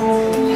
Música